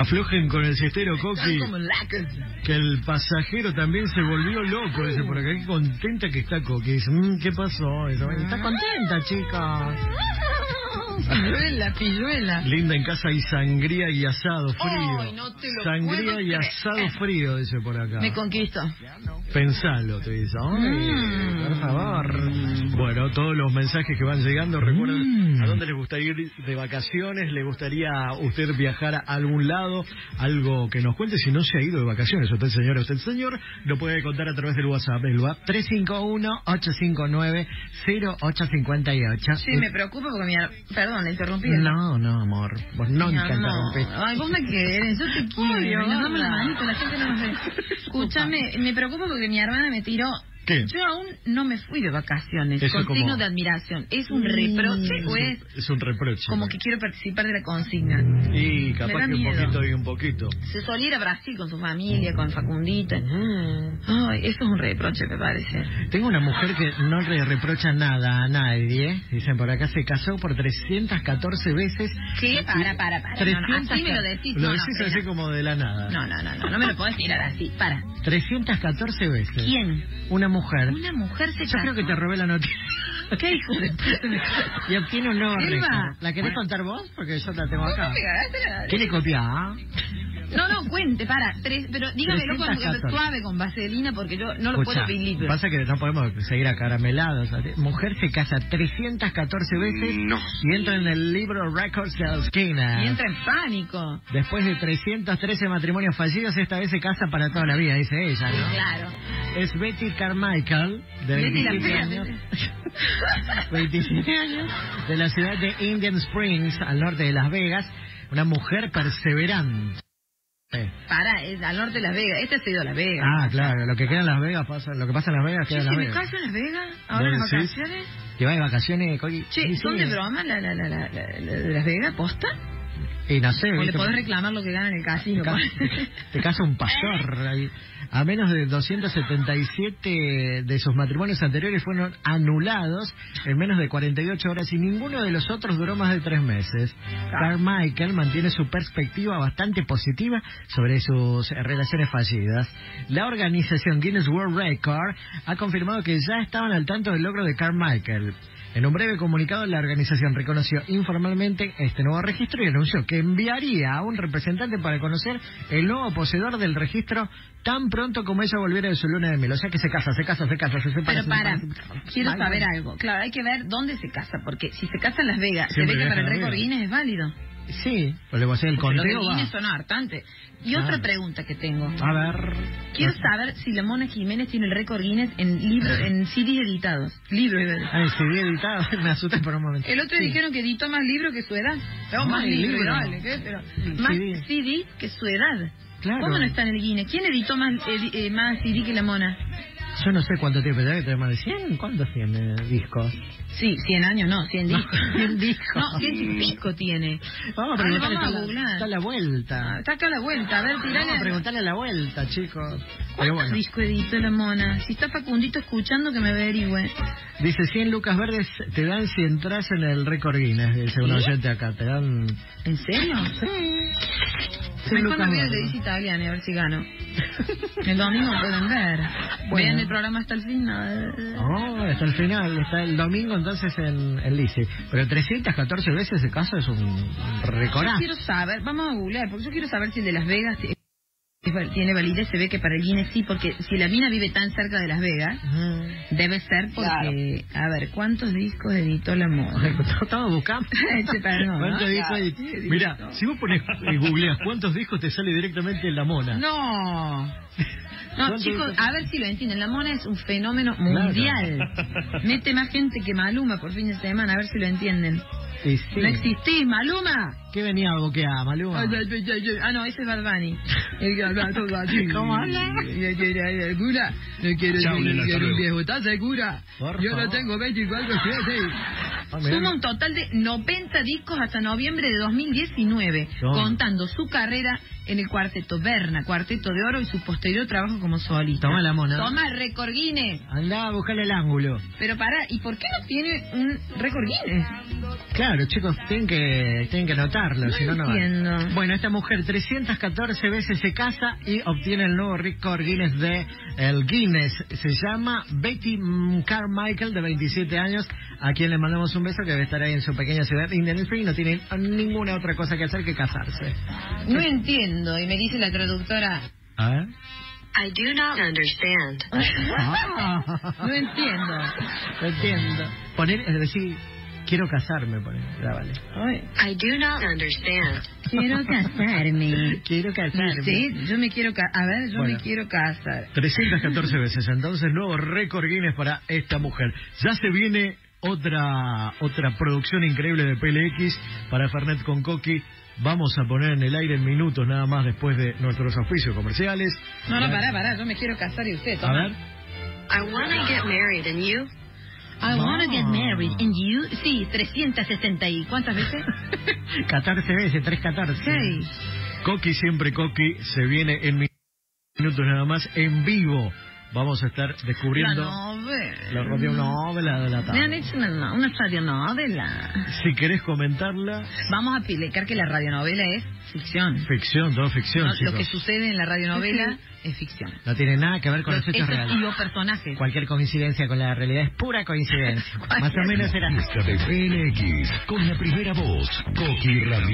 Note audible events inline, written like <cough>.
Aflojen con el cestero, Coqui. Que el pasajero también se volvió loco, dice por acá. Qué contenta que está Coqui. Dice, "Mm, ¿qué pasó? Dice, Está contenta, chicos. Pilluela, pilluela. Linda en casa y sangría y asado frío. Ay, no te lo sangría y asado frío, dice por acá. Me conquisto. Pensalo, te dice. Ay, Mm. por favor. Todos los mensajes que van llegando, recuerden Mm. a dónde les gustaría ir de vacaciones, le gustaría a usted viajar a algún lado, algo que nos cuente si no se ha ido de vacaciones. Usted, señora, usted, señor, lo puede contar a través del WhatsApp, el WhatsApp 351-859-0858. Sí, me preocupa porque mi... Perdón, le interrumpí. No, no, amor. Vos no amor. interrumpís. Ay, vos me querés, yo te quiero. Nos damos la manito, la gente no nos ve. Escúchame, me preocupa porque mi hermana me tiró. ¿Qué? Yo aún no me fui de vacaciones. Eso con como- signo de admiración. ¿Es un reproche o es Es un reproche. como que quiero participar de la consigna? Y capaz que un poquito y un poquito. Se solía ir a Brasil con su familia, con Facundita. Ay, eso es un reproche, me parece. Tengo una mujer que no le reprocha nada a nadie. Dicen por acá, se casó por 314 veces. ¿Qué? Para, para, para. No, no, así me lo decís. Lo decís así como de la nada. No, no, no, no, no me lo podés tirar así. Para. 314 veces. ¿Quién? Una mujer. Una mujer se Yo casó. creo que te robé la noticia. ¿Qué hijo de <laughs> y obtiene un récord. ¿La querés contar vos? Porque yo la tengo ¿Cómo acá. ¿Qué le copiás? No, no, cuente, para. Tres, pero dígamelo con, 314. suave, con vaselina, porque yo no lo Escuchá, puedo pedir. Pasa que no podemos seguir acaramelados. Mujer se casa 314 veces y entra en el libro Records de los Guinness. Y entra en pánico. Después de 313 matrimonios fallidos, esta vez se casa para toda la vida, dice ella, ¿no? Claro. Es Betty Carmichael, de Betty la 27 fea, años. Betty. 27 años, de la ciudad de Indian Springs, al norte de Las Vegas. Una mujer perseverante. Para, es al norte de Las Vegas. Este ha sido Las Vegas. Ah, claro, lo que queda en Las Vegas pasa, lo que pasa en Las Vegas queda en Las me Vegas. caso en Las Vegas. Ahora en vacaciones. Que va de vacaciones. Che, ¿son de broma la, la, la- la de Las Vegas? ¿Posta? Y no sé, ¿O le podés reclamar lo que gana en el casino? Te ca- <laughs> te casa un pastor. <laughs> ahí. A menos de 277 de sus matrimonios anteriores fueron anulados en menos de 48 horas y ninguno de los otros duró más de tres meses. Carmichael mantiene su perspectiva bastante positiva sobre sus relaciones fallidas. La organización Guinness World Record ha confirmado que ya estaban al tanto del logro de Carmichael. En un breve comunicado, la organización reconoció informalmente este nuevo registro y anunció que enviaría a un representante para conocer el nuevo poseedor del registro tan pronto como ella volviera de su luna de miel. O sea que se casa, se casa, se casa, se separa. Pero para, se- quiero saber algo. Claro, hay que ver dónde se casa, porque si se casa en Las Vegas, Siempre se ve que para el récord Guinness es válido. Sí, pues le voy a hacer el Porque lo de conteo. va. Guinness son hartantes. Y Claro. otra pregunta que tengo. A ver. Quiero saber si la Mona Jiménez tiene el récord Guinness en libro, en CDs editados. Libros, iba a decir. Ay, si vi editado, <laughs> me asusté por un momento. El otro Sí. dijeron que editó más libros que su edad. No, más libros, libro. ¿qué? Pero más CD. CD que su edad. Claro. ¿Cómo no está en el Guinness? ¿Quién editó más, edi- eh, más CD que la Mona? Yo no sé cuánto tiempo, ¿ya que tiene más de 100? ¿Cuántos tiene discos? Sí, 100 años no, 100 discos. <laughs> 100 discos. No, 100 y pico tiene. Vamos a preguntarle, a está, la, está a la vuelta. Está acá a la vuelta, a ver, Vamos a preguntarle a la vuelta, chicos. Pero ¿Cuántos bueno, editó la Mona? Si está Facundito escuchando, que me averigüe. dice 100 lucas verdes te dan si entras en el récord Guinness, dice un oyente acá. Te dan... ¿En serio? Sí. Mejor lucas veo el de verdes. Dice Italiani, a ver si gano. El domingo pueden ver. Bueno. Vean el programa hasta el final. Oh, hasta el final, está el domingo entonces en el Lice. Pero 314 veces ese caso es un Yo recordazo. quiero saber, vamos a googlear, porque yo quiero saber si el de Las Vegas tiene validez. Se ve que para el Guinness sí, porque si la mina vive tan cerca de Las Vegas, debe ser porque. A ver, ¿cuántos discos editó la moda? Estaba buscando. <laughs> Perdón, ¿Cuántos ¿no? discos? Claro. Mira, si vos pones y googleas cuántos discos te sale directamente en la mona. No. <laughs> No, ¿Cuántos chicos, a ver si lo entienden. La mona es un fenómeno mundial. <laughs> Mete más gente que Maluma por fin de semana, a ver si lo entienden. Y sí. No existís, Maluma. ¿Qué venía a boquear, Maluma? Ah, no, ese es Bad Bunny. El que habla todo así. <laughs> ¿Cómo habla? Cura, no quiero hasta luego. viejo, ¿estás segura? Yo no tengo 24 7 <laughs> Ah. Suma un total de 90 discos hasta noviembre de 2019, Toma. contando su carrera en el cuarteto Berna, cuarteto de oro y su posterior trabajo como solista. Toma la mona. Toma el récord Guinness. Andá a buscarle el ángulo. Pero para, ¿y por qué no tiene un récord Guinness? Claro, chicos, tienen que, tienen que anotarlo, No si no, no van. entiendo. Bueno, esta mujer 314 veces se casa y obtiene el nuevo récord Guinness de el Guinness. Se llama Betty Carmichael, de 27 años, a quien le mandamos un beso que debe estar ahí en su pequeña ciudad Indian Spring y no tiene ninguna otra cosa que hacer que casarse. No entiendo. Y me dice la traductora, A ver. I do not understand. <laughs> Ah. no entiendo. No entiendo. Poner, es decir, quiero casarme, poner. Ya vale. I do not understand. quiero casarme. Quiero casarme. Sí, yo me quiero casar. A ver, yo Bueno. me quiero casar. 314 veces. Entonces, nuevo récord Guinness para esta mujer. Ya se viene otra otra producción increíble de PLX para Fernet con Coqui. Vamos a poner en el aire en minutos nada más después de nuestros oficios comerciales. No, no, pará, pará, yo me quiero casar y usted, A toma. ver. I want to get married, and you? I wanna get married, and you? Sí, 360 y... ¿Cuántas veces? <laughs> 14 veces, 314. Seis. Coqui, siempre Coqui, se viene en minutos nada más en vivo. Vamos a estar La descubriendo novela. la radionovela de la Me han tarde. hecho una, una radionovela. Si querés comentarla, Vamos a explicar que la radionovela es ficción. ficción, todo ficción, No, lo que sucede en la radionovela es ficción. No tiene nada que ver con los, Los hechos reales. y los personajes. Cualquier coincidencia con la realidad es pura coincidencia. <laughs> Más o menos era. Fiesta de PNX con la primera voz, Coqui Radio.